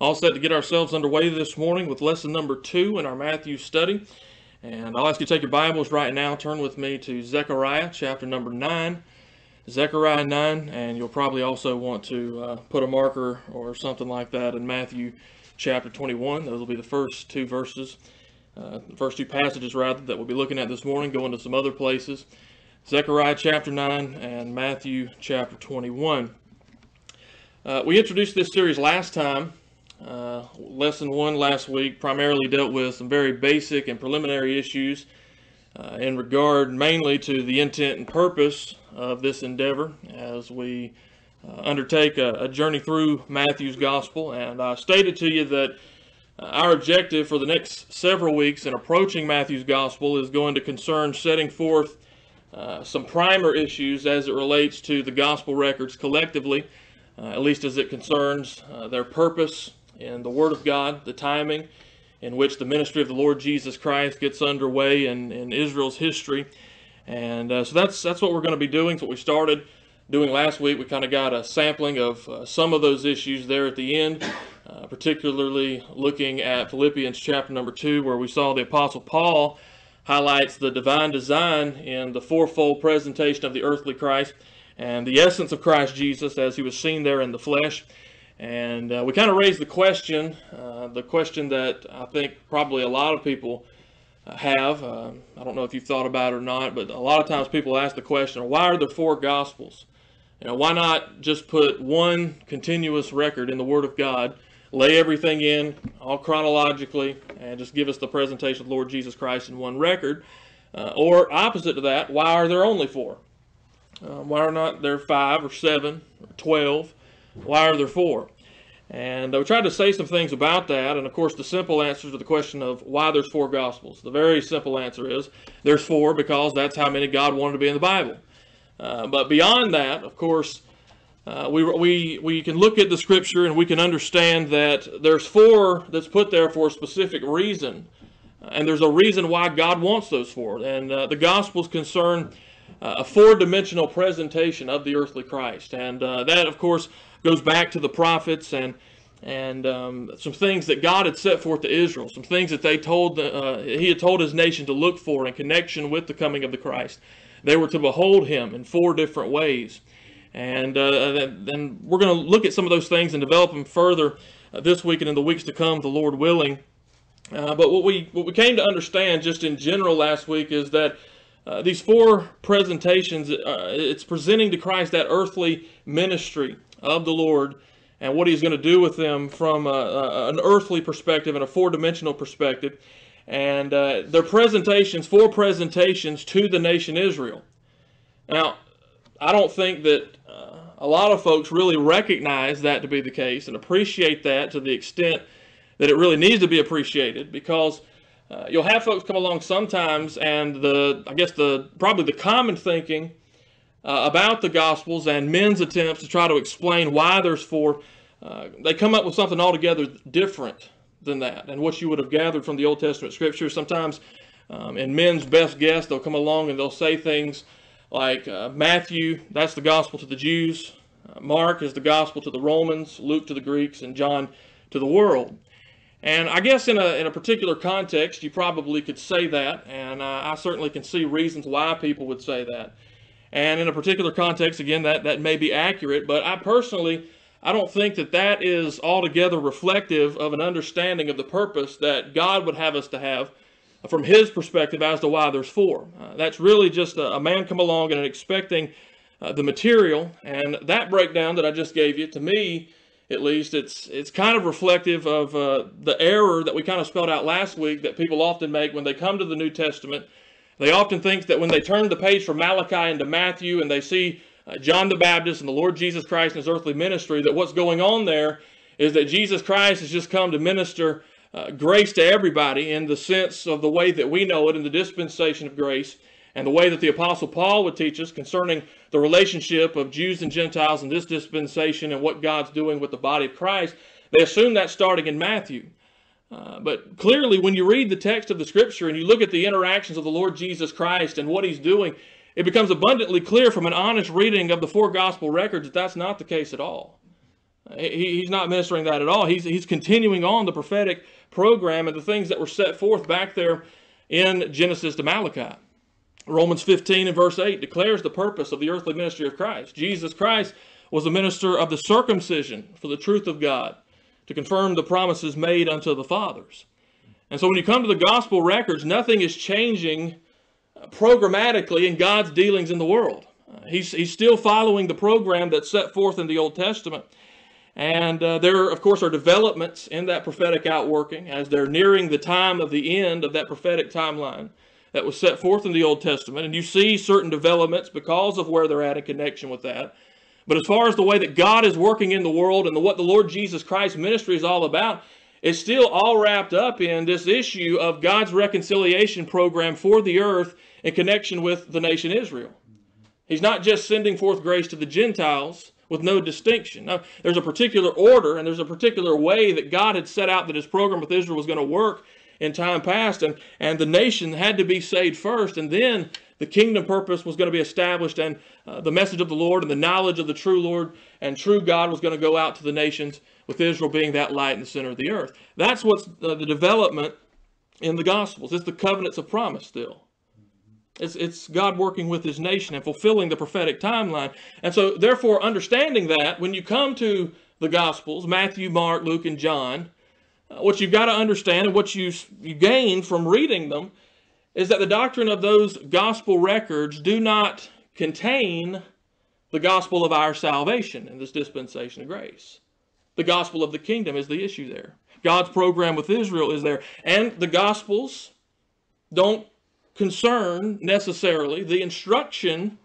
All set to get ourselves underway this morning with lesson number two in our Matthew study. And I'll ask you to take your Bibles right now, turn with me to Zechariah chapter number 9. Zechariah 9, and you'll probably also want to uh, put a marker or something like that in Matthew chapter 21. Those will be the first two verses, uh, first two passages rather, that we'll be looking at this morning, going to some other places. Zechariah chapter 9 and Matthew chapter 21. Uh, we introduced this series last time uh, lesson one last week primarily dealt with some very basic and preliminary issues uh, in regard mainly to the intent and purpose of this endeavor as we uh, undertake a, a, journey through Matthew's Gospel. And I stated to you that uh, our objective for the next several weeks in approaching Matthew's Gospel is going to concern setting forth uh, some primer issues as it relates to the Gospel records collectively. At least as it concerns their purpose, in the Word of God, the timing in which the ministry of the Lord Jesus Christ gets underway in, in Israel's history. And uh, so that's that's what we're going to be doing. So what we started doing last week. We kind of got a sampling of uh, some of those issues there at the end, uh, particularly looking at Philippians chapter number two, where we saw the Apostle Paul highlights the divine design in the fourfold presentation of the earthly Christ and the essence of Christ Jesus as he was seen there in the flesh. And uh, we kind of raised the question, uh, the question that I think probably a lot of people uh, have. Uh, I don't know if you've thought about it or not, but a lot of times people ask the question, why are there four Gospels? You know, why not just put one continuous record in the Word of God, lay everything in all chronologically, and just give us the presentation of the Lord Jesus Christ in one record? Uh, or opposite to that, why are there only four? Uh, why are not there five or seven or twelve? Why are there four? And I tried to say some things about that. And of course, the simple answer to the question of why there's four Gospels. The very simple answer is there's four because that's how many God wanted to be in the Bible. Uh, but beyond that, of course, uh, we, we, we can look at the Scripture and we can understand that there's four that's put there for a specific reason. And there's a reason why God wants those four. And uh, the Gospels concern uh, a four dimensional presentation of the earthly Christ. And uh, that, of course, goes back to the prophets and and um, some things that God had set forth to Israel, some things that they told uh, He had told His nation to look for in connection with the coming of the Christ. They were to behold Him in four different ways, and uh, then we're going to look at some of those things and develop them further uh, this week and in the weeks to come, the Lord willing. Uh, but what we what we came to understand just in general last week is that uh, these four presentations, uh, it's presenting to Christ that earthly ministry of the Lord and what he's going to do with them from a, a, an earthly perspective and a four-dimensional perspective. And uh, their presentations, four presentations to the nation Israel. Now, I don't think that uh, a lot of folks really recognize that to be the case and appreciate that to the extent that it really needs to be appreciated because uh, you'll have folks come along sometimes and the I guess the probably the common thinking uh, about the Gospels and men's attempts to try to explain why there's four, uh, they come up with something altogether different than that and what you would have gathered from the Old Testament scriptures. Sometimes, um, in men's best guess, they'll come along and they'll say things like uh, Matthew, that's the Gospel to the Jews, uh, Mark is the Gospel to the Romans, Luke to the Greeks, and John to the world. And I guess in a, in a particular context, you probably could say that, and uh, I certainly can see reasons why people would say that. And in a particular context, again, that, that may be accurate, but I personally, I don't think that that is altogether reflective of an understanding of the purpose that God would have us to have from His perspective as to why there's four. Uh, that's really just a, a, man come along and expecting uh, the material, and that breakdown that I just gave you, to me, at least, it's it's kind of reflective of uh, the error that we kind of spelled out last week that people often make when they come to the New Testament they often think that when they turn the page from Malachi into Matthew and they see uh, John the Baptist and the Lord Jesus Christ in his earthly ministry, that what's going on there is that Jesus Christ has just come to minister uh, grace to everybody in the sense of the way that we know it in the dispensation of grace and the way that the Apostle Paul would teach us concerning the relationship of Jews and Gentiles in this dispensation and what God's doing with the body of Christ. They assume that starting in Matthew. Uh, but clearly, when you read the text of the scripture and you look at the interactions of the Lord Jesus Christ and what he's doing, it becomes abundantly clear from an honest reading of the four gospel records that that's not the case at all. He, he's not ministering that at all. He's, he's continuing on the prophetic program and the things that were set forth back there in Genesis to Malachi. Romans 15 and verse 8 declares the purpose of the earthly ministry of Christ. Jesus Christ was a minister of the circumcision for the truth of God to confirm the promises made unto the fathers. And so when you come to the gospel records, nothing is changing programmatically in God's dealings in the world. he's, he's still following the program that's set forth in the Old Testament. And uh, there, of course, are developments in that prophetic outworking as they're nearing the time of the end of that prophetic timeline that was set forth in the Old Testament. And you see certain developments because of where they're at in connection with that. But as far as the way that God is working in the world and the, what the Lord Jesus Christ's ministry is all about, it's still all wrapped up in this issue of God's reconciliation program for the earth in connection with the nation Israel. He's not just sending forth grace to the Gentiles with no distinction. There's a particular order and there's a particular way that God had set out that his program with Israel was going to work in time past, and, and the nation had to be saved first, and then the kingdom purpose was going to be established, and uh, the message of the Lord and the knowledge of the true Lord and true God was going to go out to the nations, with Israel being that light in the center of the earth. That's what's uh, the development in the Gospels. It's the covenants of promise still. It's, it's God working with his nation and fulfilling the prophetic timeline. And so, therefore, understanding that, when you come to the Gospels, Matthew, Mark, Luke, and John, uh, what you've got to understand and what you, you gain from reading them is that the doctrine of those gospel records do not contain the gospel of our salvation in this dispensation of grace. The gospel of the kingdom is the issue there. God's program with Israel is there. And the gospels don't concern necessarily the instruction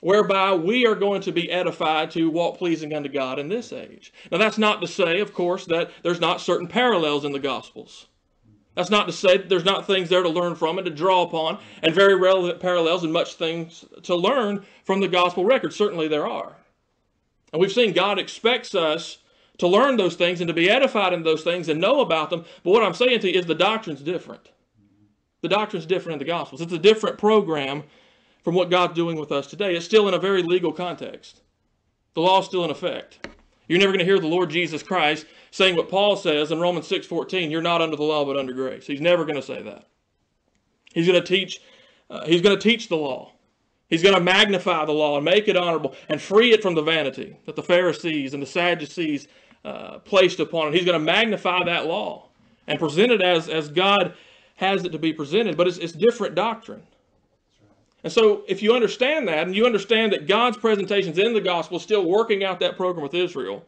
whereby we are going to be edified to walk pleasing unto God in this age. Now, that's not to say, of course, that there's not certain parallels in the Gospels. That's not to say that there's not things there to learn from and to draw upon, and very relevant parallels and much things to learn from the Gospel record. Certainly there are. And we've seen God expects us to learn those things and to be edified in those things and know about them. But what I'm saying to you is the doctrine's different. The doctrine's different in the Gospels. It's a different program from what God's doing with us today. It's still in a very legal context. The law's still in effect. You're never going to hear the Lord Jesus Christ saying what Paul says in Romans 6:14, you're not under the law but under grace. He's never going to say that. He's going to teach uh, he's going to teach the law. He's going to magnify the law and make it honorable and free it from the vanity that the Pharisees and the Sadducees uh, placed upon it. He's going to magnify that law and present it as, as God has it to be presented, but it's, it's different doctrine. And so, if you understand that, and you understand that God's presentations in the gospel is still working out that program with Israel,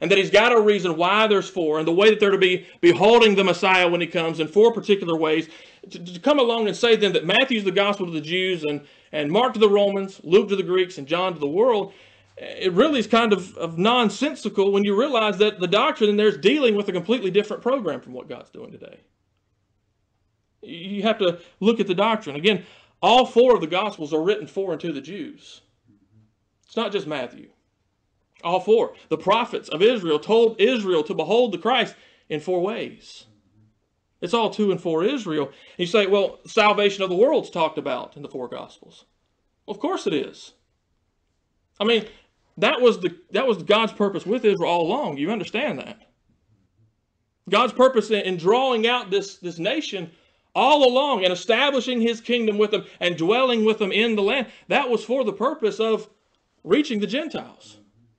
and that He's got a reason why there's four, and the way that they're to be beholding the Messiah when He comes in four particular ways, to, to come along and say then that Matthew's the gospel to the Jews, and, and Mark to the Romans, Luke to the Greeks, and John to the world, it really is kind of, of nonsensical when you realize that the doctrine in there is dealing with a completely different program from what God's doing today. You have to look at the doctrine. Again, all four of the Gospels are written for and to the Jews. It's not just Matthew. All four. The prophets of Israel told Israel to behold the Christ in four ways. It's all to and for Israel. You say, well, salvation of the world's talked about in the four Gospels. Well, of course it is. I mean, that was the that was God's purpose with Israel all along. You understand that? God's purpose in drawing out this, this nation all along and establishing his kingdom with them and dwelling with them in the land. That was for the purpose of reaching the Gentiles.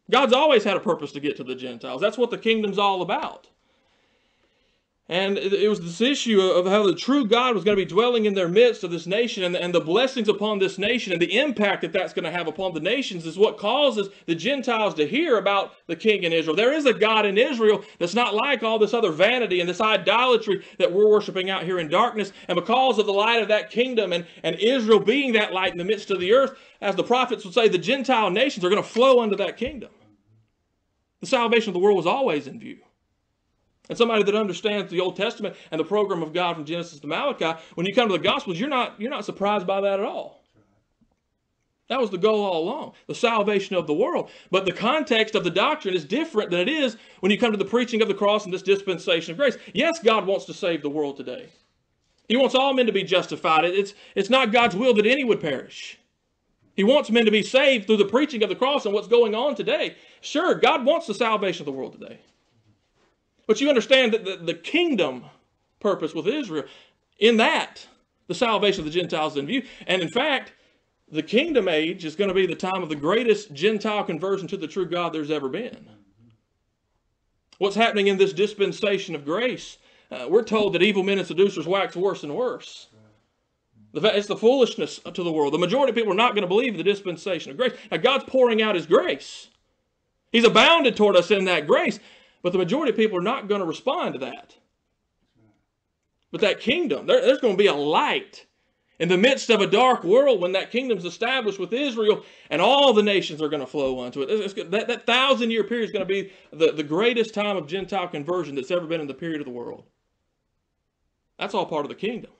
God's always had a purpose to get to the Gentiles. That's what the kingdom's all about. And it was this issue of how the true God was going to be dwelling in their midst of this nation and, and the blessings upon this nation and the impact that that's going to have upon the nations is what causes the Gentiles to hear about the king in Israel. There is a God in Israel that's not like all this other vanity and this idolatry that we're worshiping out here in darkness. And because of the light of that kingdom and, and Israel being that light in the midst of the earth, as the prophets would say, the Gentile nations are going to flow under that kingdom. The salvation of the world was always in view. And somebody that understands the Old Testament and the program of God from Genesis to Malachi, when you come to the Gospels, you're not, you're not surprised by that at all. That was the goal all along, the salvation of the world. But the context of the doctrine is different than it is when you come to the preaching of the cross and this dispensation of grace. Yes, God wants to save the world today. He wants all men to be justified. It's, it's not God's will that any would perish. He wants men to be saved through the preaching of the cross and what's going on today. Sure, God wants the salvation of the world today. But you understand that the, the kingdom purpose with Israel, in that, the salvation of the Gentiles is in view. And in fact, the kingdom age is going to be the time of the greatest Gentile conversion to the true God there's ever been. What's happening in this dispensation of grace? Uh, we're told that evil men and seducers wax worse and worse. It's the foolishness to the world. The majority of people are not going to believe the dispensation of grace. Now, God's pouring out His grace. He's abounded toward us in that grace, but the majority of people are not going to respond to that. But that kingdom, there, there's going to be a light in the midst of a dark world when that kingdom's established with Israel and all the nations are going to flow onto it. It's, it's, that, that thousand year period is going to be the, the greatest time of Gentile conversion that's ever been in the period of the world. That's all part of the kingdom.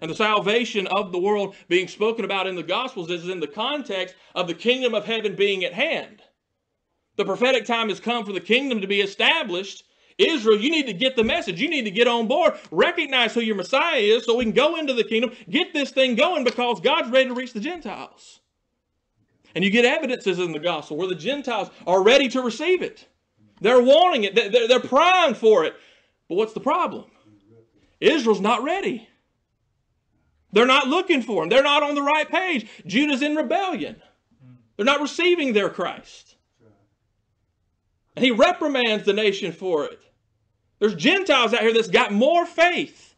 And the salvation of the world being spoken about in the Gospels is in the context of the kingdom of heaven being at hand. The prophetic time has come for the kingdom to be established. Israel, you need to get the message. You need to get on board. Recognize who your Messiah is so we can go into the kingdom, get this thing going because God's ready to reach the Gentiles. And you get evidences in the gospel where the Gentiles are ready to receive it. They're wanting it, they're, they're primed for it. But what's the problem? Israel's not ready. They're not looking for him. They're not on the right page. Judah's in rebellion. They're not receiving their Christ. And he reprimands the nation for it. There's Gentiles out here that's got more faith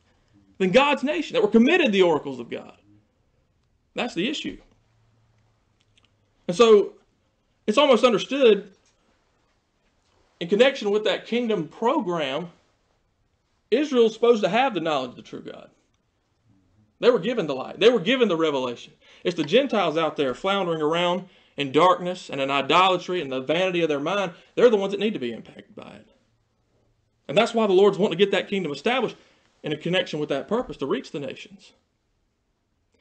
than God's nation, that were committed to the oracles of God. That's the issue. And so it's almost understood in connection with that kingdom program, Israel's supposed to have the knowledge of the true God. They were given the light. They were given the revelation. It's the Gentiles out there floundering around in darkness and in idolatry and the vanity of their mind. They're the ones that need to be impacted by it. And that's why the Lord's wanting to get that kingdom established in a connection with that purpose to reach the nations.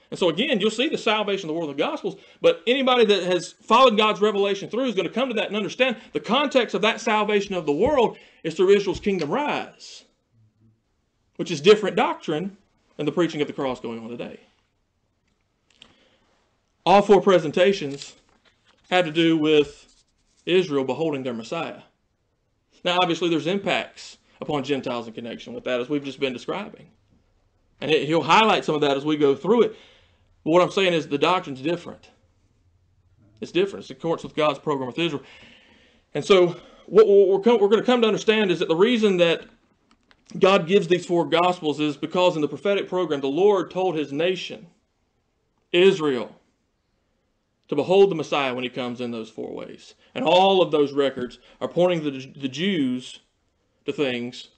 And so again, you'll see the salvation of the world in the Gospels, but anybody that has followed God's revelation through is going to come to that and understand the context of that salvation of the world is through Israel's kingdom rise, which is different doctrine and the preaching of the cross going on today. All four presentations had to do with Israel beholding their Messiah. Now, obviously, there's impacts upon Gentiles in connection with that, as we've just been describing. And he'll highlight some of that as we go through it. But what I'm saying is the doctrine's different. It's different. It's in accordance with God's program with Israel. And so, what we're, we're going to come to understand is that the reason that God gives these four gospels is because in the prophetic program, the Lord told his nation, Israel, to behold the Messiah when he comes in those four ways. And all of those records are pointing the, the Jews to things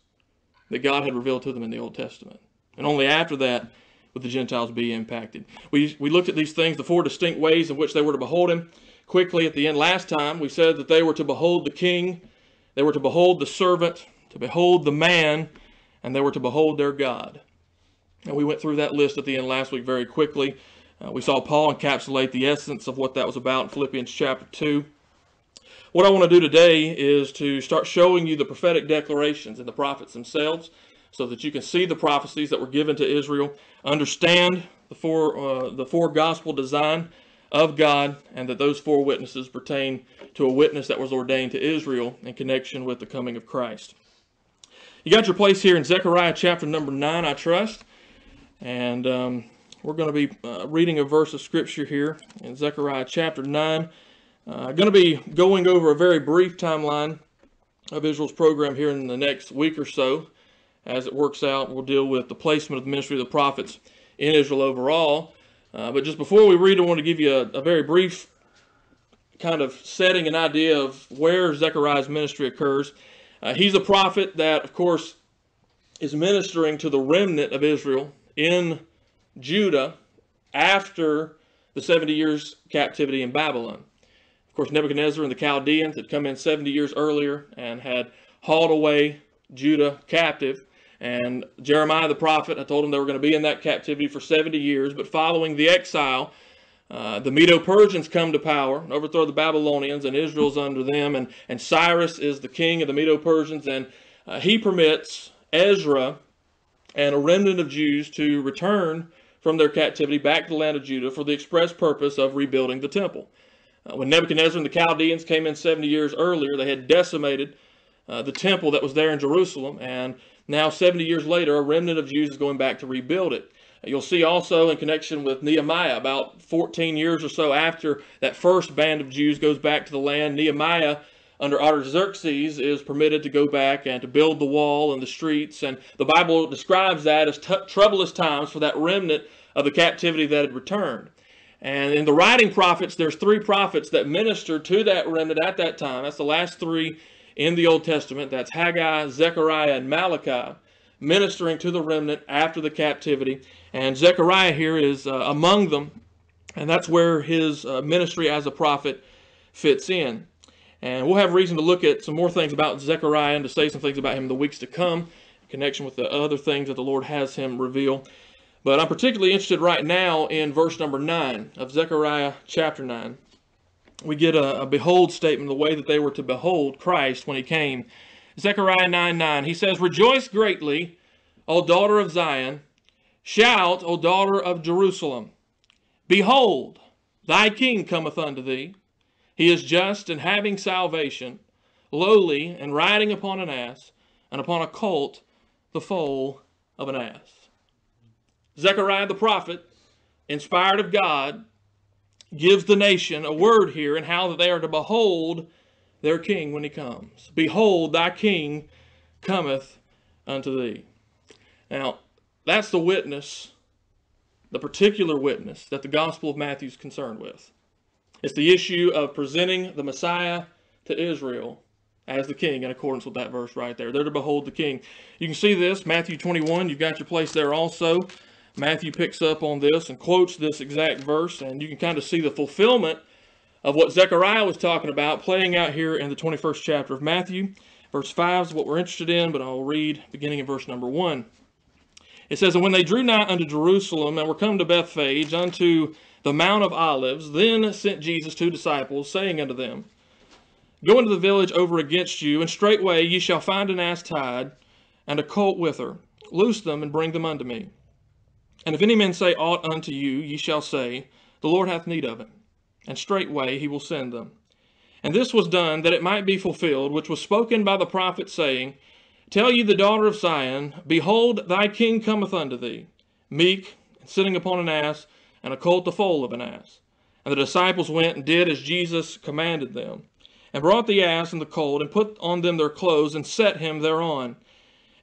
that God had revealed to them in the Old Testament. And only after that would the Gentiles be impacted. We, we looked at these things, the four distinct ways in which they were to behold him. Quickly at the end last time, we said that they were to behold the king, they were to behold the servant, to behold the man, and they were to behold their God. And we went through that list at the end last week very quickly. Uh, we saw Paul encapsulate the essence of what that was about in Philippians chapter 2. What I want to do today is to start showing you the prophetic declarations and the prophets themselves so that you can see the prophecies that were given to Israel, understand the four, uh, the four gospel design of God, and that those four witnesses pertain to a witness that was ordained to Israel in connection with the coming of Christ. You got your place here in Zechariah chapter number 9, I trust. And um, we're going to be uh, reading a verse of scripture here in Zechariah chapter 9. Uh, going to be going over a very brief timeline of Israel's program here in the next week or so. As it works out, we'll deal with the placement of the ministry of the prophets in Israel overall. Uh, but just before we read, I want to give you a, a very brief kind of setting an idea of where Zechariah's ministry occurs. Uh, he's a prophet that, of course, is ministering to the remnant of Israel in Judah after the 70 years captivity in Babylon. Of course, Nebuchadnezzar and the Chaldeans had come in 70 years earlier and had hauled away Judah captive. And Jeremiah the prophet had told them they were going to be in that captivity for 70 years. But following the exile, uh, the Medo-Persians come to power, overthrow the Babylonians, and Israel's under them. And, and Cyrus is the king of the Medo-Persians, and uh, he permits Ezra and a remnant of Jews to return from their captivity back to the land of Judah for the express purpose of rebuilding the temple. Uh, when Nebuchadnezzar and the Chaldeans came in 70 years earlier, they had decimated uh, the temple that was there in Jerusalem, and now 70 years later, a remnant of Jews is going back to rebuild it. You'll see also in connection with Nehemiah, about 14 years or so after that first band of Jews goes back to the land, Nehemiah under Artaxerxes is permitted to go back and to build the wall and the streets. And the Bible describes that as troublous times for that remnant of the captivity that had returned. And in the writing prophets, there's three prophets that ministered to that remnant at that time. That's the last three in the Old Testament. That's Haggai, Zechariah, and Malachi, ministering to the remnant after the captivity. And Zechariah here is uh, among them, and that's where his uh, ministry as a prophet fits in. And we'll have reason to look at some more things about Zechariah and to say some things about him in the weeks to come in connection with the other things that the Lord has him reveal. But I'm particularly interested right now in verse number 9 of Zechariah chapter 9. We get a, a behold statement, the way that they were to behold Christ when he came. Zechariah 9 9, he says, Rejoice greatly, O daughter of Zion. Shout, O daughter of Jerusalem. Behold, thy king cometh unto thee. He is just and having salvation, lowly and riding upon an ass, and upon a colt, the foal of an ass. Zechariah the prophet, inspired of God, gives the nation a word here and how they are to behold their king when he comes. Behold, thy king cometh unto thee. Now, that's the witness, the particular witness that the Gospel of Matthew is concerned with. It's the issue of presenting the Messiah to Israel as the king in accordance with that verse right there. They're to behold the king. You can see this, Matthew 21, you've got your place there also. Matthew picks up on this and quotes this exact verse, and you can kind of see the fulfillment of what Zechariah was talking about playing out here in the 21st chapter of Matthew. Verse 5 is what we're interested in, but I'll read beginning in verse number 1. It says, And when they drew nigh unto Jerusalem and were come to Bethphage, unto the Mount of Olives, then sent Jesus two disciples, saying unto them, Go into the village over against you, and straightway ye shall find an ass tied, and a colt with her. Loose them, and bring them unto me. And if any man say aught unto you, ye shall say, The Lord hath need of it, and straightway he will send them. And this was done that it might be fulfilled, which was spoken by the prophet, saying, Tell ye the daughter of Zion, Behold, thy king cometh unto thee, meek, and sitting upon an ass, and a colt the foal of an ass. And the disciples went and did as Jesus commanded them, and brought the ass and the colt, and put on them their clothes, and set him thereon.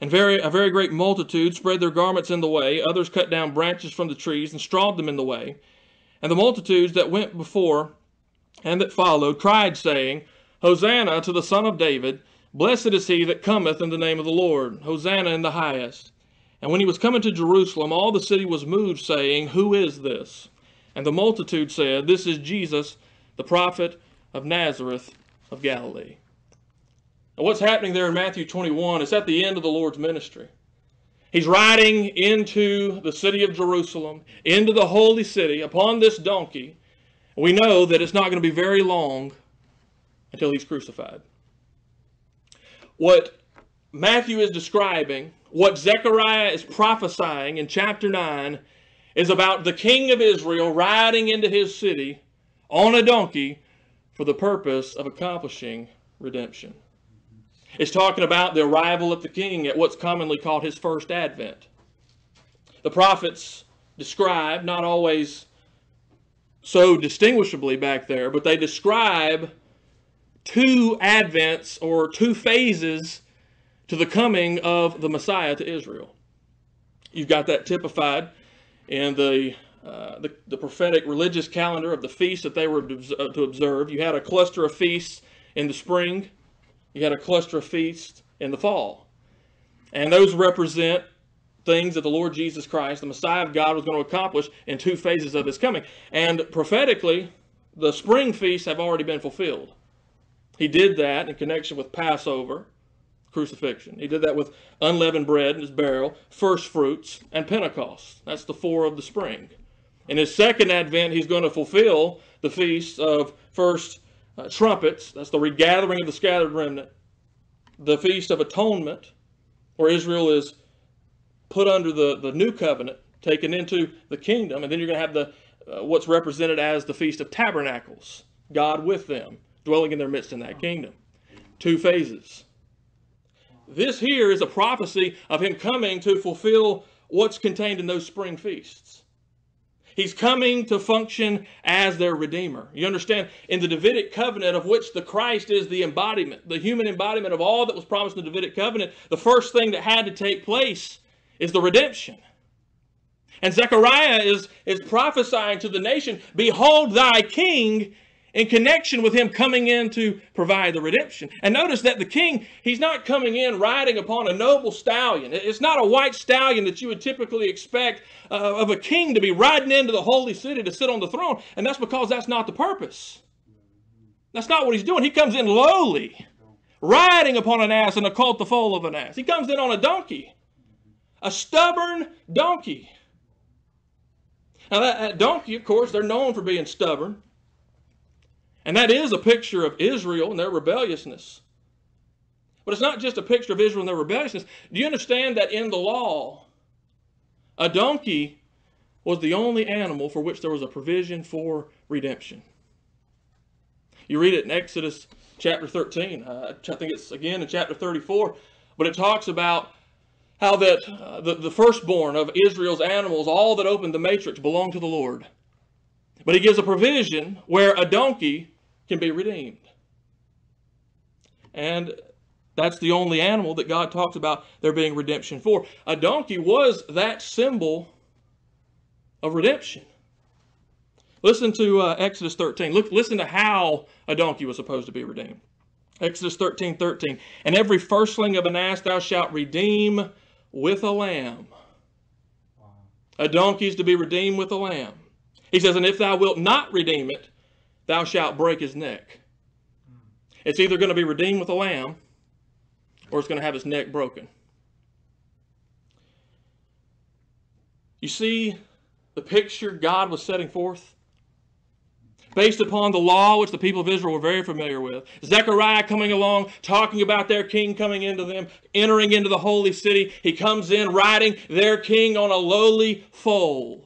And very, a very great multitude spread their garments in the way, others cut down branches from the trees, and strawed them in the way. And the multitudes that went before and that followed cried, saying, Hosanna to the Son of David! Blessed is he that cometh in the name of the Lord! Hosanna in the highest! And when he was coming to Jerusalem, all the city was moved, saying, Who is this? And the multitude said, This is Jesus, the prophet of Nazareth of Galilee. Now, what's happening there in Matthew 21 is at the end of the Lord's ministry. He's riding into the city of Jerusalem, into the holy city, upon this donkey. We know that it's not going to be very long until he's crucified. What Matthew is describing what Zechariah is prophesying in chapter 9 is about the king of Israel riding into his city on a donkey for the purpose of accomplishing redemption. It's talking about the arrival of the king at what's commonly called his first advent. The prophets describe, not always so distinguishably back there, but they describe two advents or two phases to the coming of the Messiah to Israel. You've got that typified in the, uh, the, the, prophetic religious calendar of the feasts that they were to observe. You had a cluster of feasts in the spring, you had a cluster of feasts in the fall. And those represent things that the Lord Jesus Christ, the Messiah of God, was going to accomplish in two phases of his coming. And prophetically, the spring feasts have already been fulfilled. He did that in connection with Passover crucifixion. He did that with unleavened bread and his burial, first fruits, and Pentecost. That's the four of the spring. In his second advent, he's going to fulfill the feast of first uh, trumpets. That's the regathering of the scattered remnant. The feast of atonement, where Israel is put under the, the new covenant taken into the kingdom, and then you're going to have the uh, what's represented as the Feast of Tabernacles, God with them, dwelling in their midst in that kingdom. Two phases. This here is a prophecy of him coming to fulfill what's contained in those spring feasts. He's coming to function as their Redeemer. You understand? In the Davidic covenant, of which the Christ is the embodiment, the human embodiment of all that was promised in the Davidic covenant, the first thing that had to take place is the redemption. And Zechariah is, is prophesying to the nation Behold, thy king in connection with him coming in to provide the redemption. And notice that the king, he's not coming in riding upon a noble stallion. It's not a white stallion that you would typically expect uh, of a king to be riding into the holy city to sit on the throne. And that's because that's not the purpose. That's not what he's doing. He comes in lowly, riding upon an ass and a the foal of an ass. He comes in on a donkey, a stubborn donkey. Now, that, that donkey, of course, they're known for being stubborn. And that is a picture of Israel and their rebelliousness. But it's not just a picture of Israel and their rebelliousness. Do you understand that in the law, a donkey was the only animal for which there was a provision for redemption? You read it in Exodus chapter 13. Uh, I think it's again in chapter 34. But it talks about how that uh, the, the firstborn of Israel's animals, all that opened the matrix, belonged to the Lord. But he gives a provision where a donkey can be redeemed. And that's the only animal that God talks about there being redemption for. A donkey was that symbol of redemption. Listen to uh, Exodus 13. Look, listen to how a donkey was supposed to be redeemed. Exodus 13, 13. And every firstling of an ass thou shalt redeem with a lamb. A donkey is to be redeemed with a lamb. He says, And if thou wilt not redeem it, thou shalt break his neck. It's either going to be redeemed with a lamb or it's going to have his neck broken. You see the picture God was setting forth? Based upon the law which the people of Israel were very familiar with. Zechariah coming along, talking about their king coming into them, entering into the holy city. He comes in riding their king on a lowly foal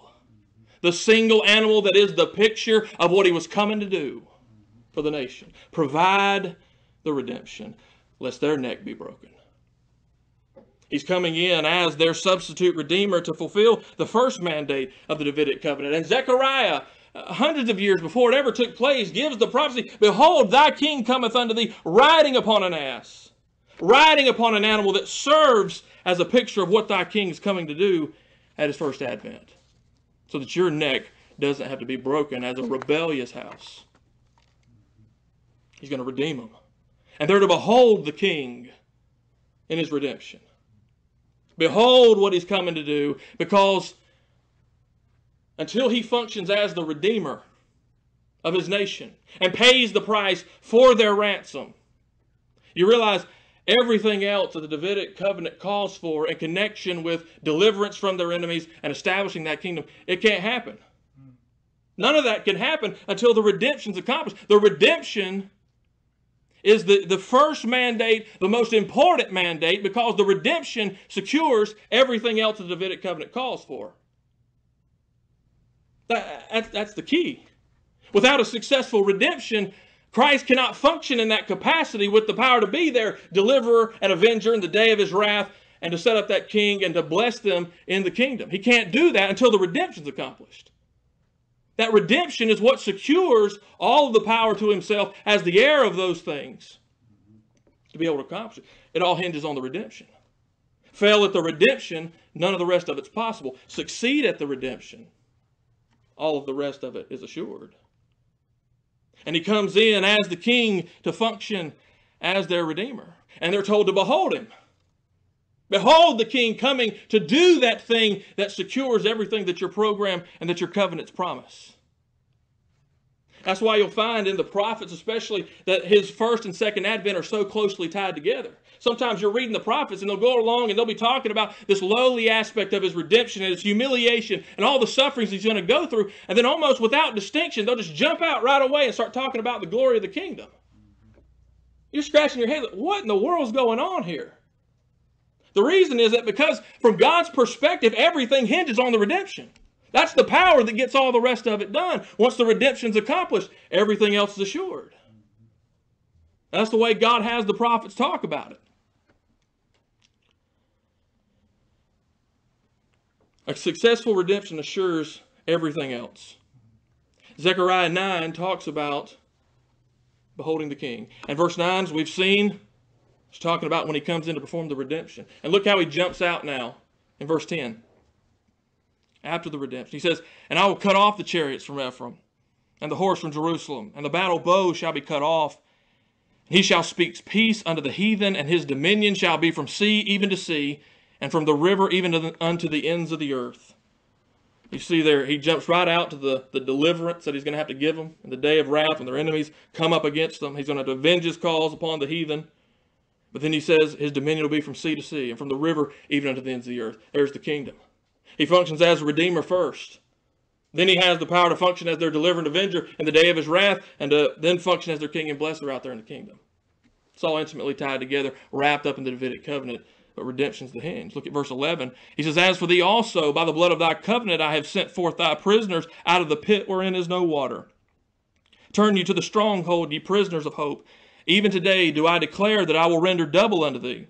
the single animal that is the picture of what he was coming to do for the nation. Provide the redemption, lest their neck be broken. He's coming in as their substitute redeemer to fulfill the first mandate of the Davidic covenant. And Zechariah, uh, hundreds of years before it ever took place, gives the prophecy Behold, thy king cometh unto thee riding upon an ass, riding upon an animal that serves as a picture of what thy king is coming to do at his first advent so that your neck doesn't have to be broken as a rebellious house. He's going to redeem them. And they're to behold the king in his redemption. Behold what he's coming to do because until he functions as the redeemer of his nation and pays the price for their ransom, you realize everything else that the Davidic covenant calls for in connection with deliverance from their enemies and establishing that kingdom, it can't happen. None of that can happen until the redemption's accomplished. The redemption is the, the first mandate, the most important mandate, because the redemption secures everything else the Davidic covenant calls for. That, that's, that's the key. Without a successful redemption, Christ cannot function in that capacity with the power to be their deliverer and avenger in the day of his wrath and to set up that king and to bless them in the kingdom. He can't do that until the redemption's accomplished. That redemption is what secures all of the power to himself as the heir of those things to be able to accomplish it. It all hinges on the redemption. Fail at the redemption, none of the rest of it's possible. Succeed at the redemption, all of the rest of it is assured. And he comes in as the king to function as their redeemer. And they're told to behold him. Behold the king coming to do that thing that secures everything that your program and that your covenants promise. That's why you'll find in the prophets, especially, that his first and second advent are so closely tied together. Sometimes you're reading the prophets and they'll go along and they'll be talking about this lowly aspect of his redemption and his humiliation and all the sufferings he's going to go through. And then almost without distinction, they'll just jump out right away and start talking about the glory of the kingdom. You're scratching your head. What in the world's going on here? The reason is that because from God's perspective, everything hinges on the redemption. That's the power that gets all the rest of it done. Once the redemption's accomplished, everything else is assured. That's the way God has the prophets talk about it. A successful redemption assures everything else. Zechariah 9 talks about beholding the king. And verse 9, as we've seen, it's talking about when he comes in to perform the redemption. And look how he jumps out now in verse 10. After the redemption, he says, And I will cut off the chariots from Ephraim, and the horse from Jerusalem, and the battle bow shall be cut off. He shall speak peace unto the heathen, and his dominion shall be from sea even to sea, and from the river even the, unto the ends of the earth. You see there, he jumps right out to the, the deliverance that he's going to have to give them in the day of wrath when their enemies come up against them. He's going to avenge his cause upon the heathen. But then he says his dominion will be from sea to sea and from the river even unto the ends of the earth. There's the kingdom. He functions as a redeemer first. Then he has the power to function as their deliverer and avenger in the day of his wrath and to then function as their king and blesser out there in the kingdom. It's all intimately tied together, wrapped up in the Davidic covenant but redemption's the hinge. Look at verse 11. He says, As for thee also, by the blood of thy covenant, I have sent forth thy prisoners out of the pit wherein is no water. Turn you to the stronghold, ye prisoners of hope. Even today do I declare that I will render double unto thee.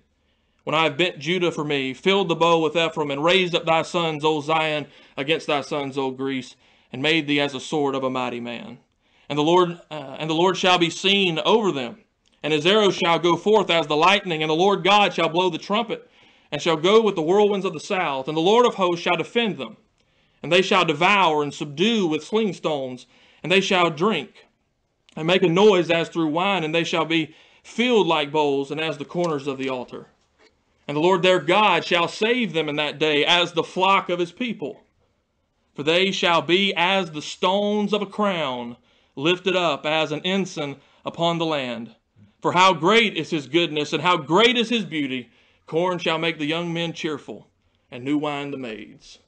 When I have bent Judah for me, filled the bow with Ephraim, and raised up thy sons, O Zion, against thy sons, O Greece, and made thee as a sword of a mighty man. And the Lord, uh, and the Lord shall be seen over them and his arrows shall go forth as the lightning, and the Lord God shall blow the trumpet, and shall go with the whirlwinds of the south, and the Lord of hosts shall defend them. And they shall devour and subdue with sling stones, and they shall drink, and make a noise as through wine, and they shall be filled like bowls, and as the corners of the altar. And the Lord their God shall save them in that day as the flock of his people. For they shall be as the stones of a crown, lifted up as an ensign upon the land. For how great is his goodness, and how great is his beauty! Corn shall make the young men cheerful, and new wine the maids.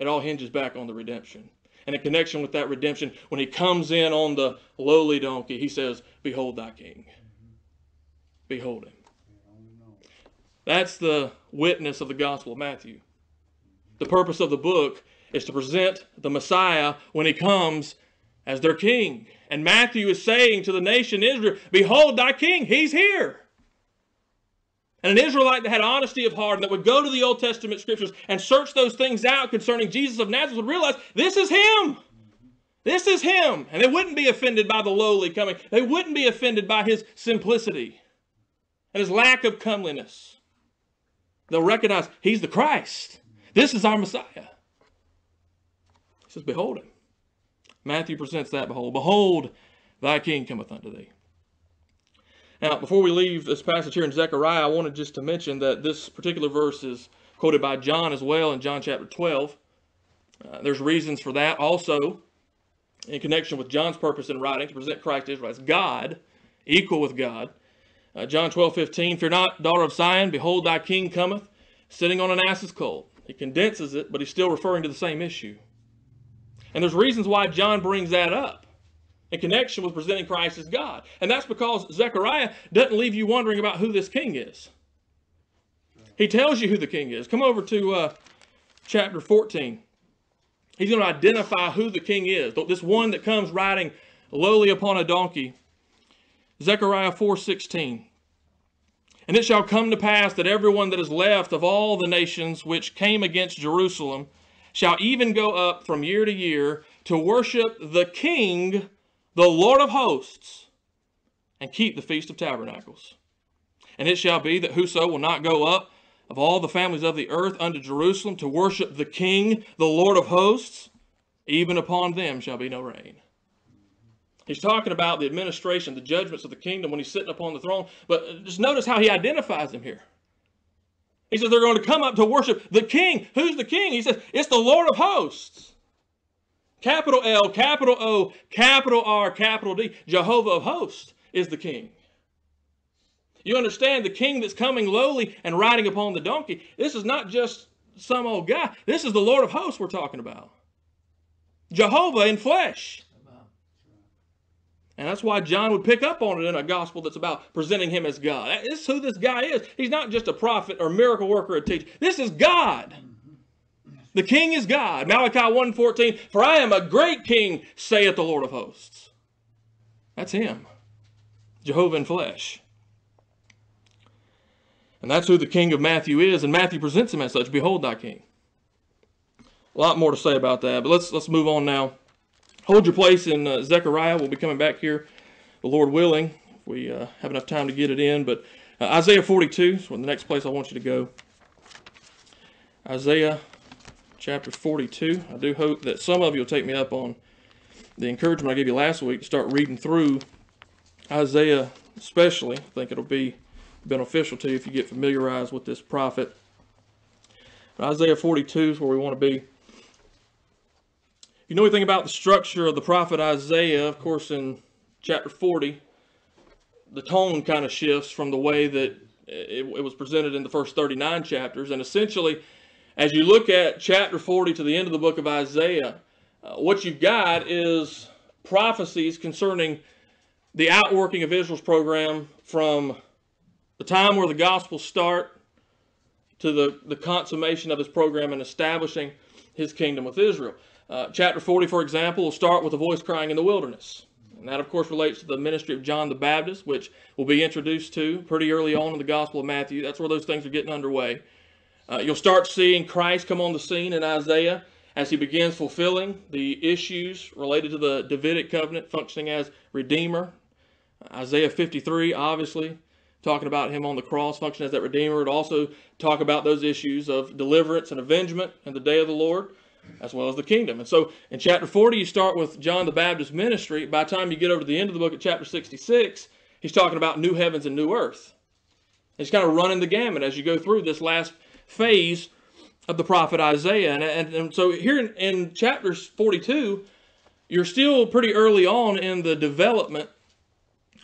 It all hinges back on the redemption. And in connection with that redemption, when he comes in on the lowly donkey, he says, Behold thy king. Behold him. That's the witness of the Gospel of Matthew. The purpose of the book is to present the Messiah when he comes as their king. And Matthew is saying to the nation Israel, Behold thy king, he's here. And an Israelite that had honesty of heart and that would go to the Old Testament scriptures and search those things out concerning Jesus of Nazareth would realize this is him. This is him. And they wouldn't be offended by the lowly coming. They wouldn't be offended by his simplicity and his lack of comeliness. They'll recognize he's the Christ. This is our Messiah. He says, Behold him. Matthew presents that, behold, behold, thy king cometh unto thee. Now, before we leave this passage here in Zechariah, I wanted just to mention that this particular verse is quoted by John as well in John chapter 12. Uh, there's reasons for that. Also, in connection with John's purpose in writing to present Christ Israel as God, equal with God. Uh, John 12, 15, Fear not, daughter of Zion, behold, thy king cometh, sitting on an ass's colt. He condenses it, but he's still referring to the same issue. And there's reasons why John brings that up in connection with presenting Christ as God. And that's because Zechariah doesn't leave you wondering about who this king is. He tells you who the king is. Come over to uh, chapter 14. He's going to identify who the king is. This one that comes riding lowly upon a donkey. Zechariah 4:16. And it shall come to pass that everyone that is left of all the nations which came against Jerusalem shall even go up from year to year to worship the King, the Lord of hosts, and keep the Feast of Tabernacles. And it shall be that whoso will not go up of all the families of the earth unto Jerusalem to worship the King, the Lord of hosts, even upon them shall be no rain. He's talking about the administration, the judgments of the kingdom when he's sitting upon the throne. But just notice how he identifies them here. He says they're going to come up to worship the king. Who's the king? He says it's the Lord of hosts. Capital L, capital O, capital R, capital D. Jehovah of hosts is the king. You understand the king that's coming lowly and riding upon the donkey. This is not just some old guy. This is the Lord of hosts we're talking about. Jehovah in flesh. And that's why John would pick up on it in a gospel that's about presenting him as God. This is who this guy is. He's not just a prophet or miracle worker or teacher. This is God. The king is God. Malachi 1.14, For I am a great king, saith the Lord of hosts. That's him. Jehovah in flesh. And that's who the king of Matthew is, and Matthew presents him as such. Behold thy king. A lot more to say about that, but let's let's move on now. Hold your place in uh, Zechariah. We'll be coming back here, the Lord willing, if we uh, have enough time to get it in. But uh, Isaiah 42 is the next place I want you to go. Isaiah chapter 42. I do hope that some of you will take me up on the encouragement I gave you last week to start reading through Isaiah, especially. I think it'll be beneficial to you if you get familiarized with this prophet. But Isaiah 42 is where we want to be. You know anything about the structure of the prophet Isaiah, of course, in chapter 40, the tone kind of shifts from the way that it, it was presented in the first 39 chapters. And essentially, as you look at chapter 40 to the end of the book of Isaiah, uh, what you've got is prophecies concerning the outworking of Israel's program from the time where the Gospels start to the, the consummation of his program and establishing his kingdom with Israel. Uh, chapter 40, for example, will start with a voice crying in the wilderness. And that, of course, relates to the ministry of John the Baptist, which we'll be introduced to pretty early on in the Gospel of Matthew. That's where those things are getting underway. Uh, you'll start seeing Christ come on the scene in Isaiah as he begins fulfilling the issues related to the Davidic covenant, functioning as Redeemer. Isaiah 53, obviously, talking about him on the cross, functioning as that Redeemer. It also talk about those issues of deliverance and avengement in the day of the Lord, as well as the kingdom. And so in chapter 40, you start with John the Baptist's ministry. By the time you get over to the end of the book at chapter 66, he's talking about new heavens and new earth. He's kind of running the gamut as you go through this last phase of the prophet Isaiah. And, and, and so here in, in chapter 42, you're still pretty early on in the development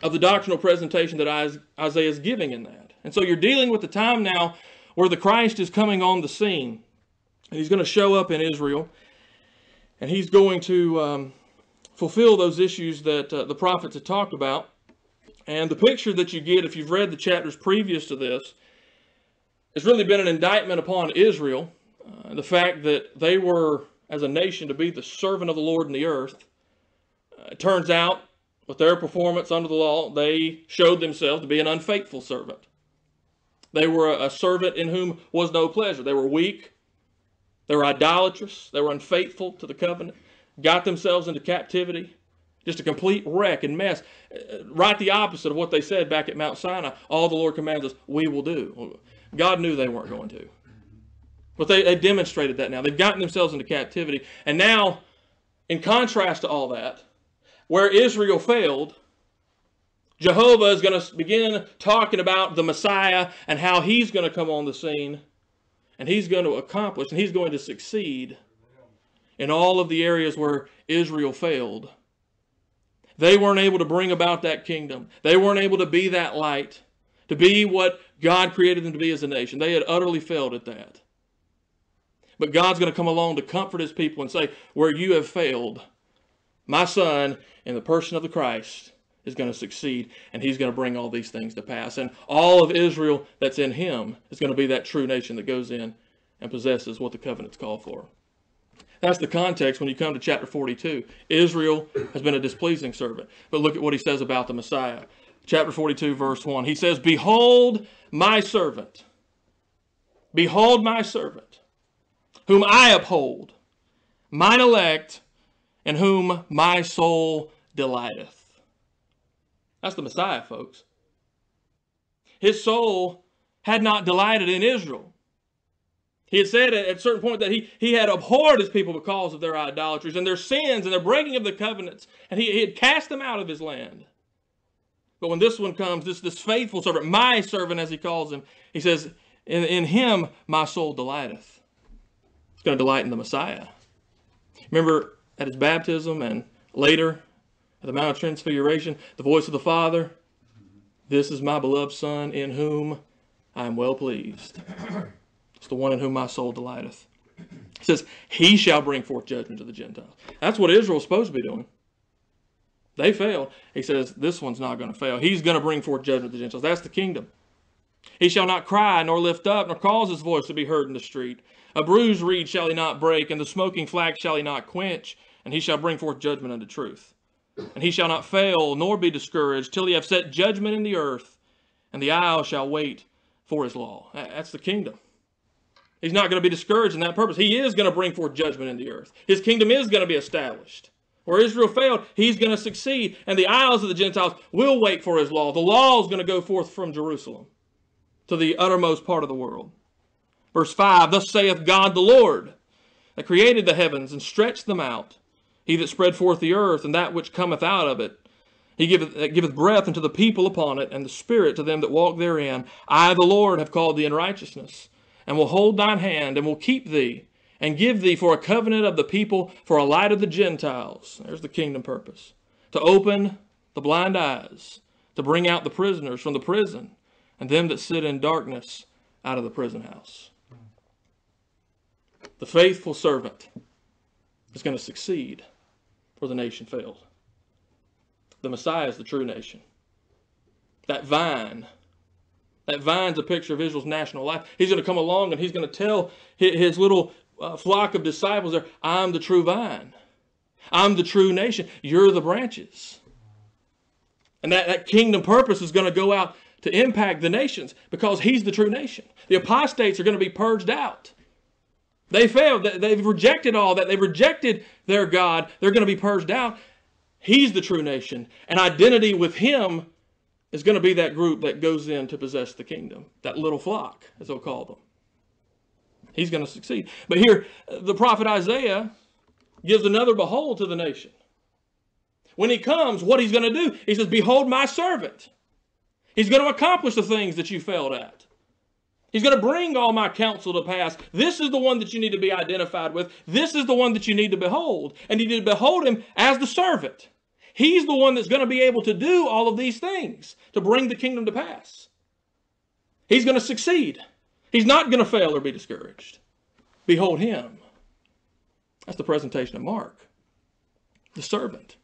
of the doctrinal presentation that Isaiah is giving in that. And so you're dealing with the time now where the Christ is coming on the scene. And he's going to show up in Israel. And he's going to um, fulfill those issues that uh, the prophets had talked about. And the picture that you get, if you've read the chapters previous to this, has really been an indictment upon Israel. Uh, the fact that they were, as a nation, to be the servant of the Lord in the earth. Uh, it turns out with their performance under the law, they showed themselves to be an unfaithful servant. They were a servant in whom was no pleasure. They were weak. They were idolatrous. They were unfaithful to the covenant. Got themselves into captivity. Just a complete wreck and mess. Uh, right the opposite of what they said back at Mount Sinai. All the Lord commands us, we will do. God knew they weren't going to. But they, they demonstrated that now. They've gotten themselves into captivity. And now, in contrast to all that, where Israel failed, Jehovah is going to begin talking about the Messiah and how he's going to come on the scene and he's going to accomplish and he's going to succeed in all of the areas where Israel failed. They weren't able to bring about that kingdom. They weren't able to be that light, to be what God created them to be as a nation. They had utterly failed at that. But God's going to come along to comfort his people and say, Where you have failed, my son, in the person of the Christ, is going to succeed, and he's going to bring all these things to pass. And all of Israel that's in him is going to be that true nation that goes in and possesses what the covenants call for. That's the context when you come to chapter 42. Israel has been a displeasing servant. But look at what he says about the Messiah. Chapter 42, verse 1. He says, Behold my servant. Behold my servant, whom I uphold, mine elect, in whom my soul delighteth. That's the Messiah, folks. His soul had not delighted in Israel. He had said at a certain point that he, he had abhorred his people because of their idolatries and their sins and their breaking of the covenants, and he, he had cast them out of his land. But when this one comes, this, this faithful servant, my servant as he calls him, he says, in, in him my soul delighteth. It's going to delight in the Messiah. Remember, at his baptism and later at the Mount of Transfiguration, the voice of the Father, This is my beloved Son, in whom I am well pleased. It's the one in whom my soul delighteth. It says, He shall bring forth judgment to the Gentiles. That's what Israel's supposed to be doing. They failed. He says, This one's not going to fail. He's going to bring forth judgment to the Gentiles. That's the kingdom. He shall not cry, nor lift up, nor cause his voice to be heard in the street. A bruised reed shall he not break, and the smoking flax shall he not quench, and he shall bring forth judgment unto truth. And he shall not fail, nor be discouraged, till he have set judgment in the earth, and the isles shall wait for his law. That's the kingdom. He's not going to be discouraged in that purpose. He is going to bring forth judgment in the earth. His kingdom is going to be established. Where Israel failed, he's going to succeed, and the isles of the Gentiles will wait for his law. The law is going to go forth from Jerusalem to the uttermost part of the world. Verse 5 Thus saith God the Lord, that created the heavens and stretched them out, he that spread forth the earth and that which cometh out of it. He giveth, that giveth breath unto the people upon it, and the spirit to them that walk therein. I, the Lord, have called thee in righteousness, and will hold thine hand, and will keep thee and give thee for a covenant of the people, for a light of the Gentiles. There's the kingdom purpose. To open the blind eyes, to bring out the prisoners from the prison, and them that sit in darkness out of the prison house. The faithful servant is going to succeed where the nation failed. The Messiah is the true nation. That vine, that vine's a picture of Israel's national life. He's going to come along and he's going to tell his little uh, flock of disciples there, I'm the true vine. I'm the true nation. You're the branches. And that, that kingdom purpose is going to go out to impact the nations because he's the true nation. The apostates are going to be purged out. They failed. They've rejected all that. They've rejected their God. They're going to be purged out. He's the true nation. And identity with him is going to be that group that goes in to possess the kingdom, that little flock, as they'll call them. He's going to succeed. But here, the prophet Isaiah gives another behold to the nation. When he comes, what he's going to do, he says, Behold my servant. He's going to accomplish the things that you failed at. He's going to bring all my counsel to pass. This is the one that you need to be identified with. This is the one that you need to behold. And you need to behold him as the servant. He's the one that's going to be able to do all of these things to bring the kingdom to pass. He's going to succeed. He's not going to fail or be discouraged. Behold him. That's the presentation of Mark, the servant.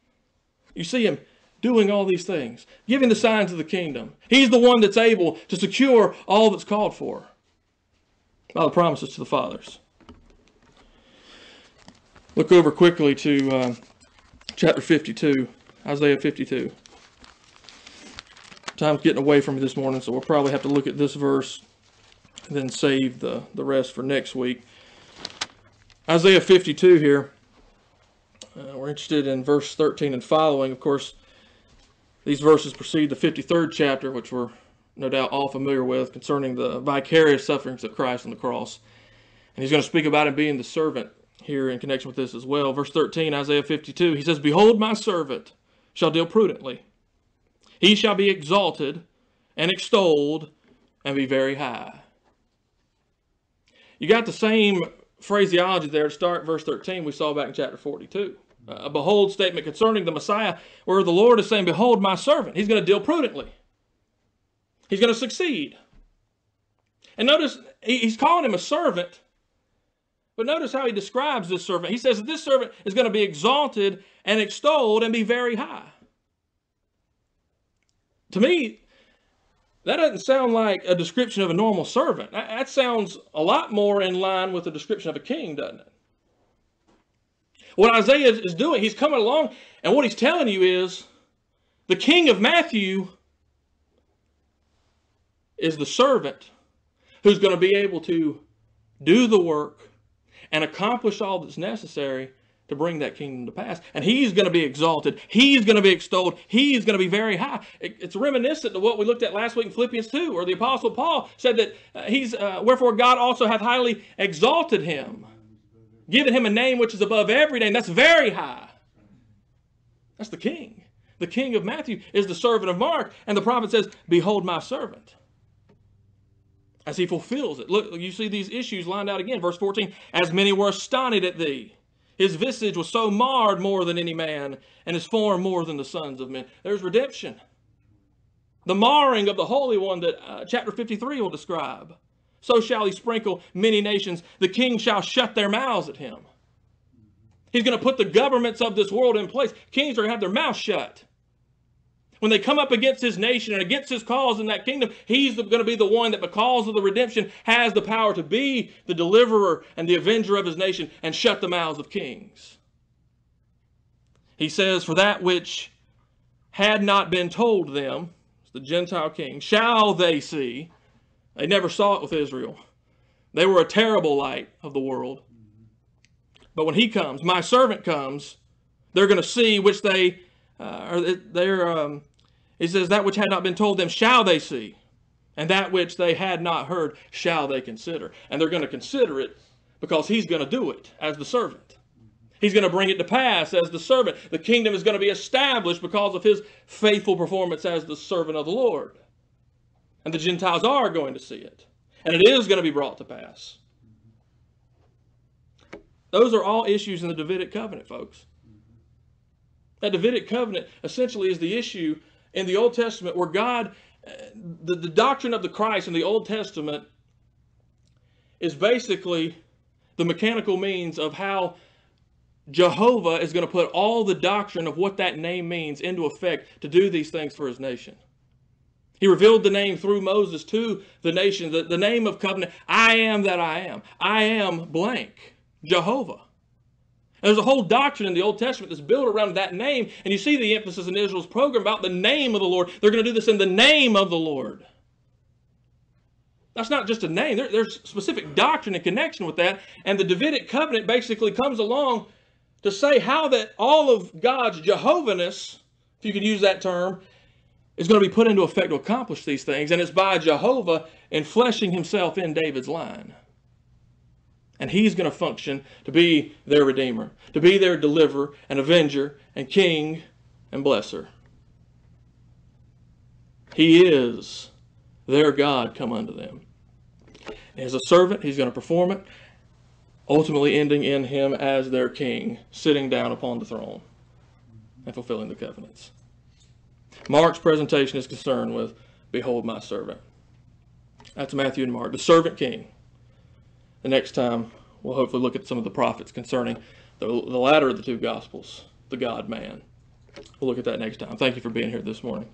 You see him doing all these things, giving the signs of the kingdom. He's the one that's able to secure all that's called for by the promises to the fathers. Look over quickly to uh, chapter 52, Isaiah 52. Time's getting away from me this morning, so we'll probably have to look at this verse and then save the, the rest for next week. Isaiah 52 here. Uh, we're interested in verse 13 and following. Of course, these verses precede the 53rd chapter, which we're no doubt all familiar with, concerning the vicarious sufferings of Christ on the cross. And he's going to speak about him being the servant here in connection with this as well. Verse 13, Isaiah 52, he says, Behold, my servant shall deal prudently. He shall be exalted and extolled and be very high. You got the same phraseology there to start verse 13 we saw back in chapter 42. A behold statement concerning the Messiah where the Lord is saying, Behold my servant. He's going to deal prudently. He's going to succeed. And notice he's calling him a servant, but notice how he describes this servant. He says that this servant is going to be exalted and extolled and be very high. To me, that doesn't sound like a description of a normal servant. That sounds a lot more in line with the description of a king, doesn't it? What Isaiah is doing, he's coming along, and what he's telling you is the king of Matthew is the servant who's going to be able to do the work and accomplish all that's necessary to bring that kingdom to pass. And he's going to be exalted. He's going to be extolled. He's going to be very high. it's reminiscent of what we looked at last week in Philippians 2, where the Apostle Paul said that uh, he's, uh, wherefore God also hath highly exalted him, given him a name which is above every name. That's very high. That's the king. The king of Matthew is the servant of Mark. And the prophet says, Behold my servant. As he fulfills it. Look, you see these issues lined out again. Verse 14, As many were astonished at thee. His visage was so marred more than any man, and his form more than the sons of men. There's redemption. The marring of the Holy One that uh, chapter 53 will describe. So shall he sprinkle many nations. The king shall shut their mouths at him. He's going to put the governments of this world in place. Kings are going to have their mouths shut. When they come up against his nation and against his cause in that kingdom, he's going to be the one that, because of the redemption, has the power to be the deliverer and the avenger of his nation and shut the mouths of kings. He says, For that which had not been told them, the Gentile king, shall they see. They never saw it with Israel. They were a terrible light of the world. But when he comes, my servant comes, they're going to see which they, uh, or they're, um, he says, that which had not been told them shall they see, and that which they had not heard shall they consider. And they're going to consider it because he's going to do it as the servant. He's going to bring it to pass as the servant. The kingdom is going to be established because of his faithful performance as the servant of the Lord. And the Gentiles are going to see it. And it is going to be brought to pass. Those are all issues in the Davidic covenant, folks. That Davidic covenant essentially is the issue in the Old Testament where God, uh, the, the doctrine of the Christ in the Old Testament is basically the mechanical means of how Jehovah is going to put all the doctrine of what that name means into effect to do these things for his nation. He revealed the name through Moses to the nation, the, the name of covenant. I am that I am. I am blank. Jehovah. And there's a whole doctrine in the Old Testament that's built around that name, and you see the emphasis in Israel's program about the name of the Lord. They're going to do this in the name of the Lord. That's not just a name. There, there's specific doctrine and connection with that. And the Davidic covenant basically comes along to say how that all of God's Jehovahness, if you could use that term, is going to be put into effect to accomplish these things. And it's by Jehovah enfleshing himself in David's line. And he's going to function to be their redeemer, to be their deliverer and avenger and king and blesser. He is their God come unto them. As a servant, he's going to perform it, ultimately ending in him as their king, sitting down upon the throne and fulfilling the covenants. Mark's presentation is concerned with, Behold my servant. That's Matthew and Mark, the servant king the next time we'll hopefully look at some of the prophets concerning the, the latter of the two gospels, the God man. We'll look at that next time. Thank you for being here this morning.